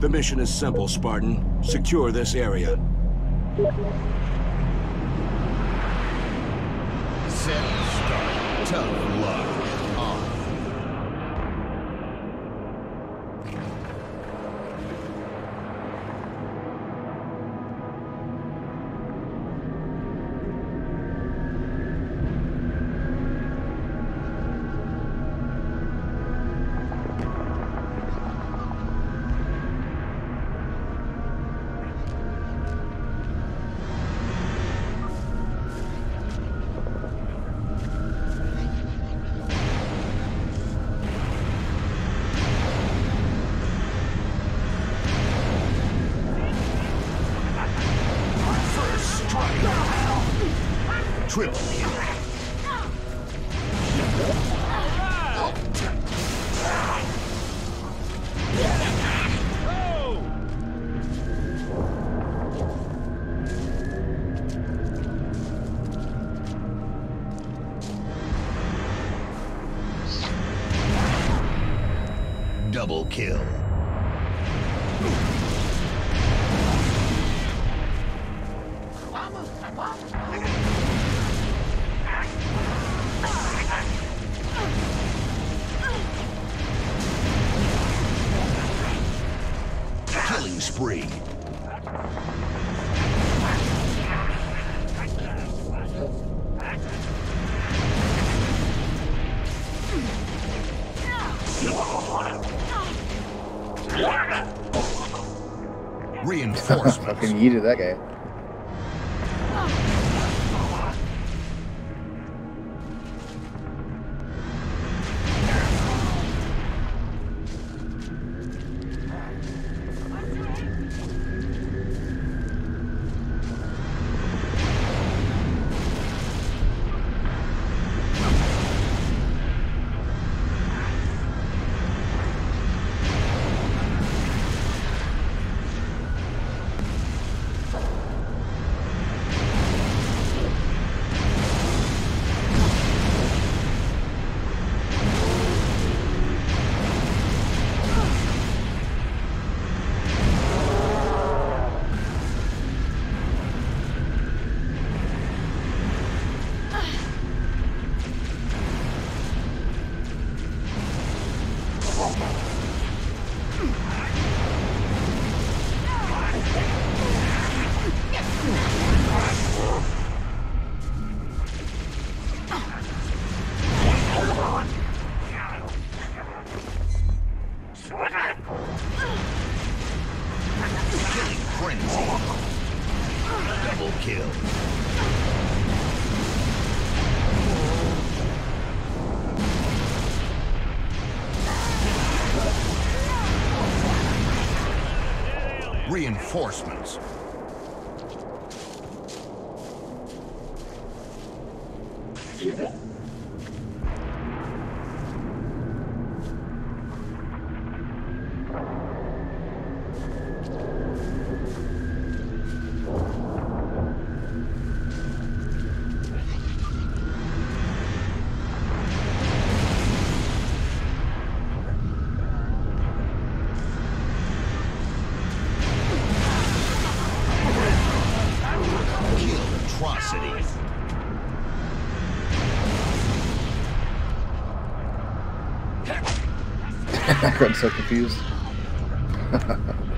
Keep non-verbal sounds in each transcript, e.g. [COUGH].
The mission is simple, Spartan. Secure this area. Set, start. Tough luck. Triple Reinforcements. Fucking yeeted that guy. Reinforcements. [LAUGHS] I got so confused. [LAUGHS]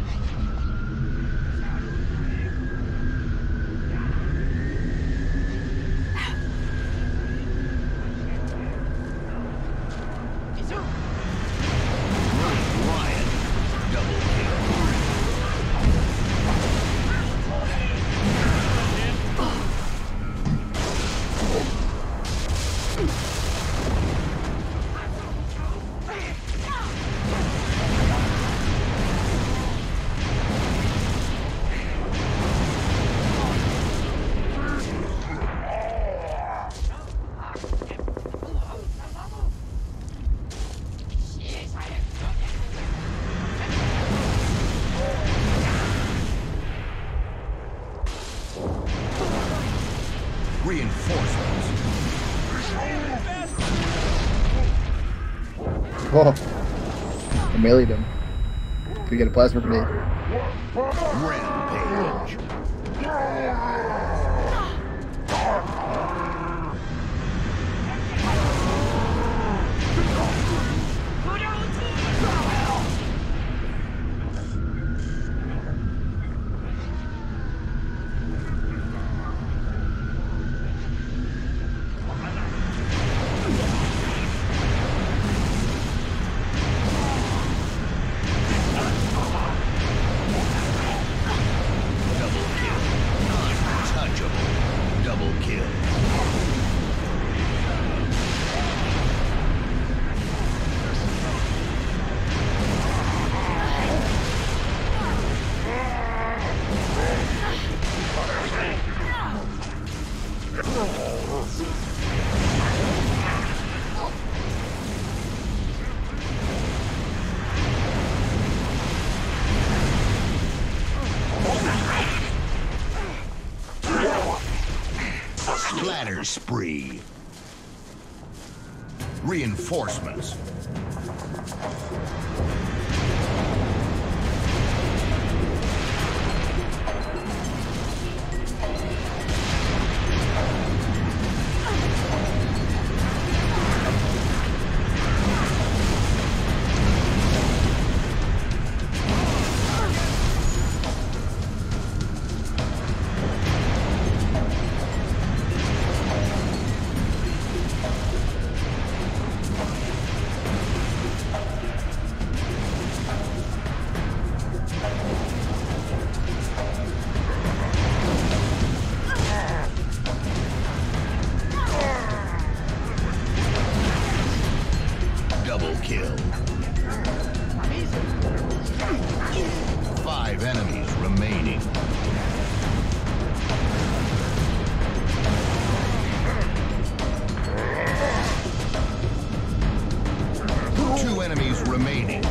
Reinforcements. Oh, I meleeed him. We get a plasma grenade. Rampage. Double kill. Splatter spree. Reinforcements. Two enemies remaining.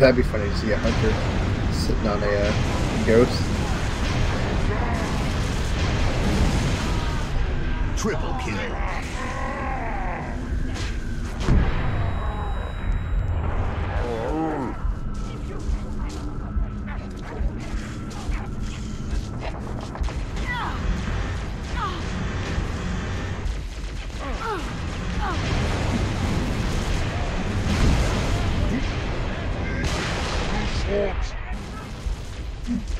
That'd be funny to see a hunter sitting on a uh, ghost. Triple kill. Reinforcements. Double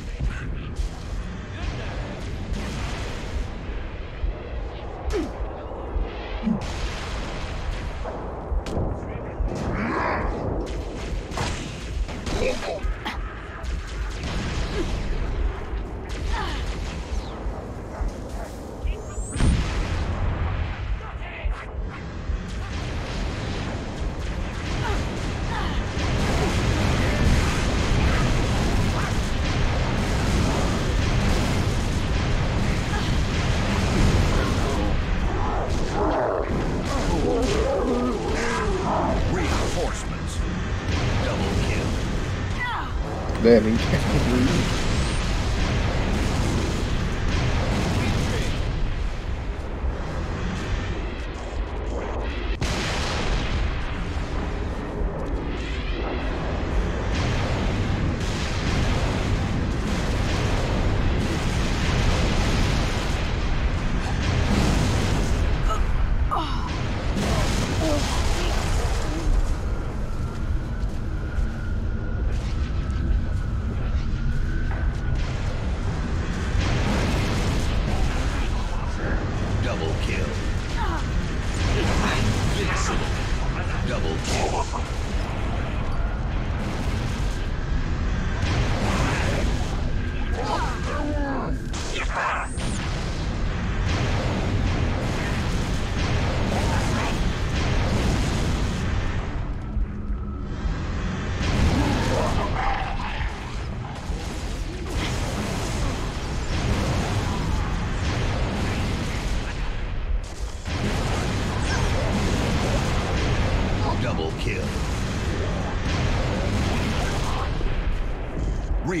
kill.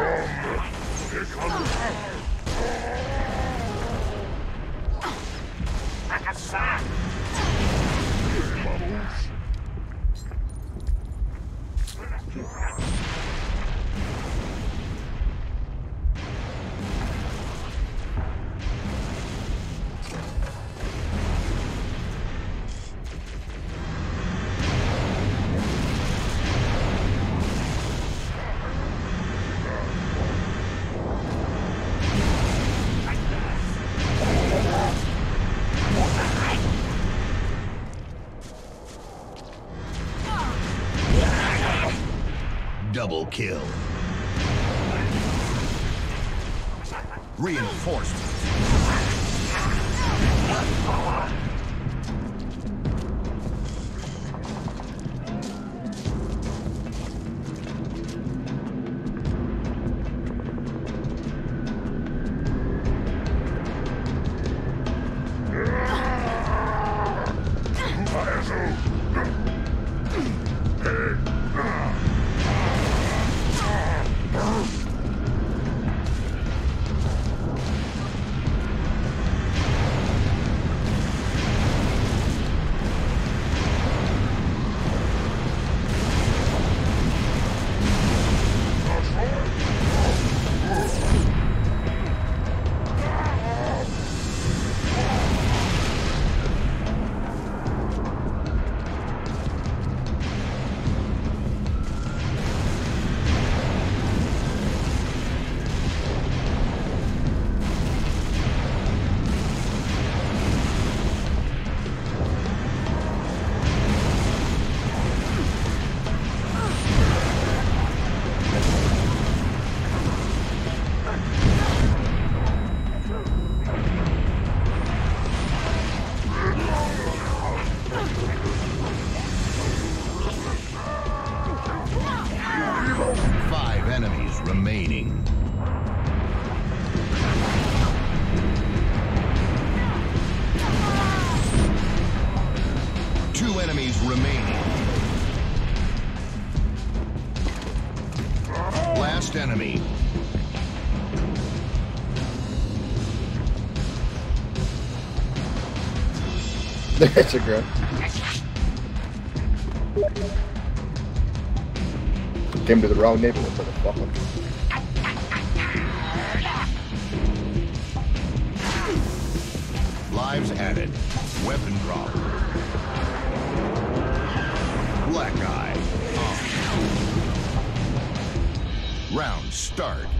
Double kill. Reinforcements. Two enemies remaining. Last enemy. There's a girl. Came to the wrong neighborhood, motherfucker. Lives added. Weapon drop. Black eye. Round start.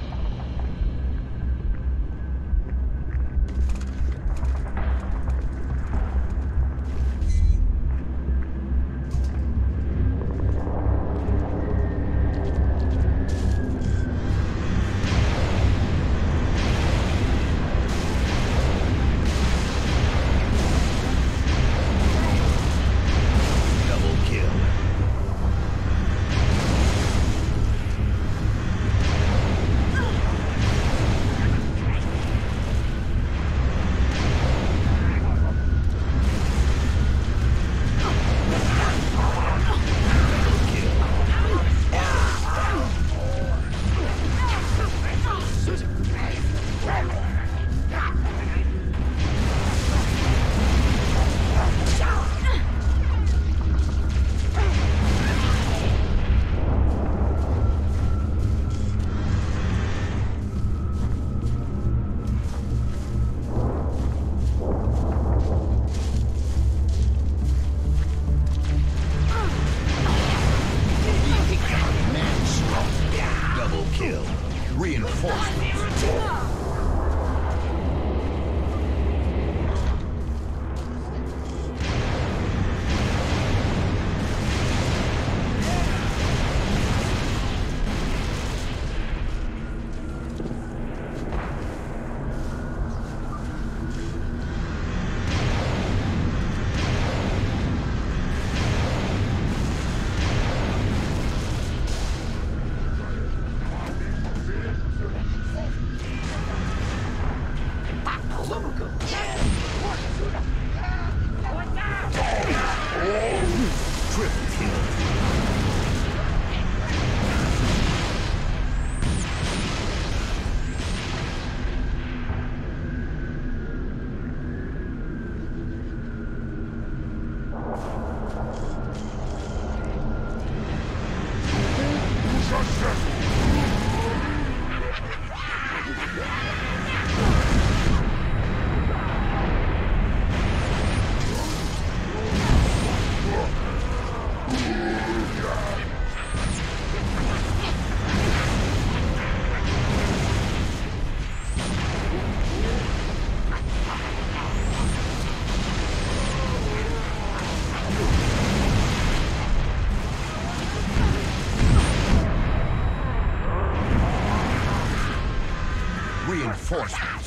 Reinforcements.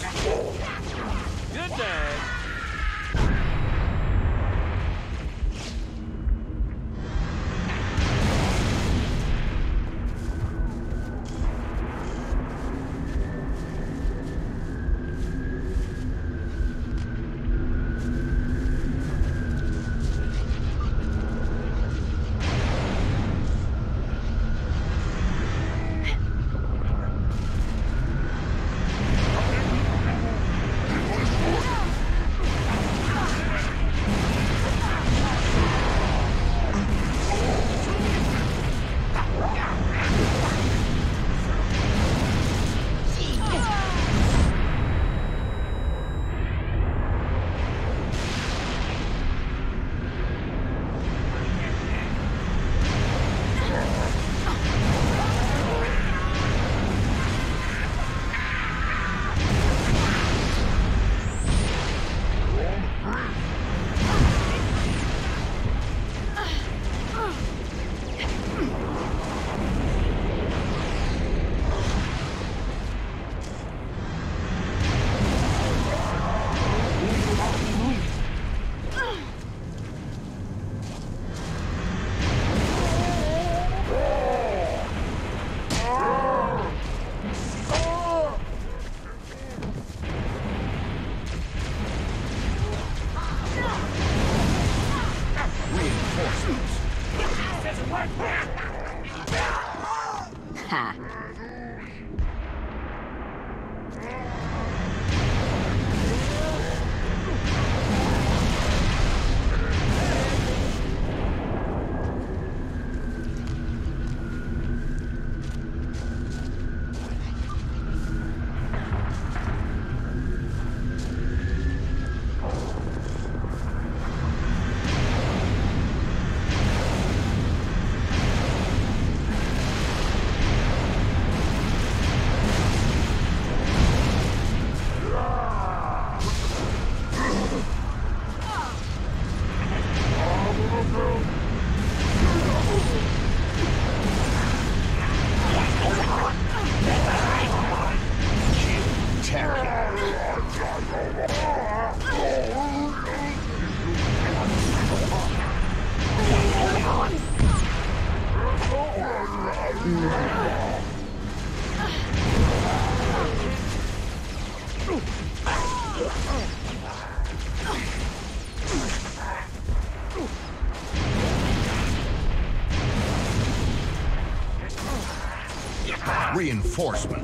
Reinforcements.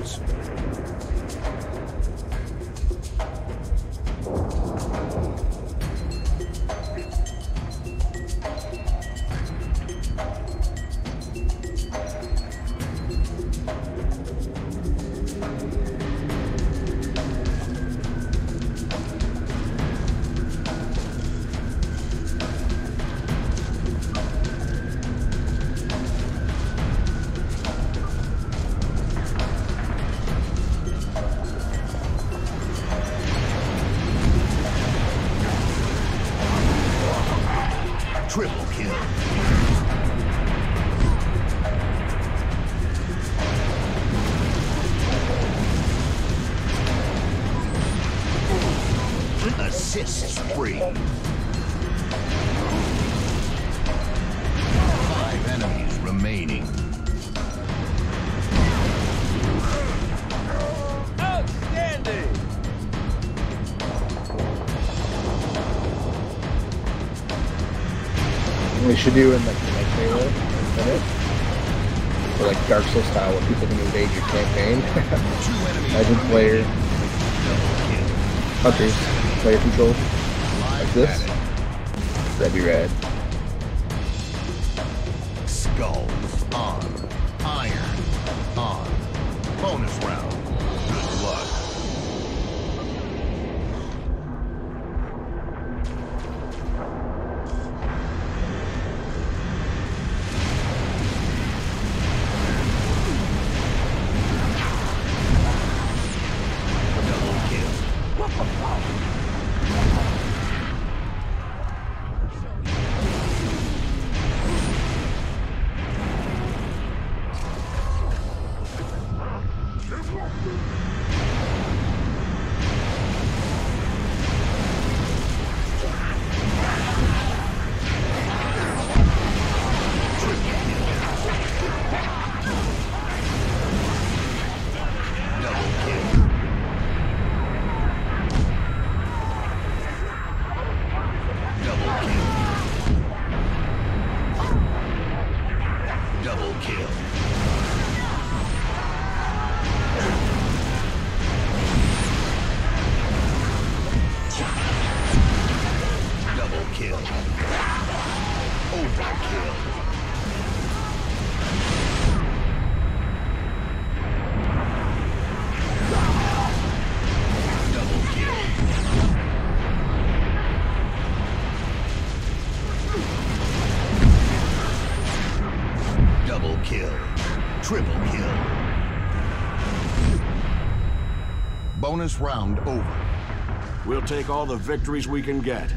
Assist spree. Five enemies remaining. Outstanding. We should do in like the next Halo instead. Or like Dark Souls style where people can invade your campaign. [LAUGHS] Two enemies Imagine player double kill. hunters, player control. Live this? That'd be rad. Skulls on. Iron on. Bonus round. Double kill. Bonus round over. We'll take all the victories we can get.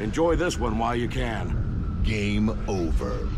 Enjoy this one while you can. Game over.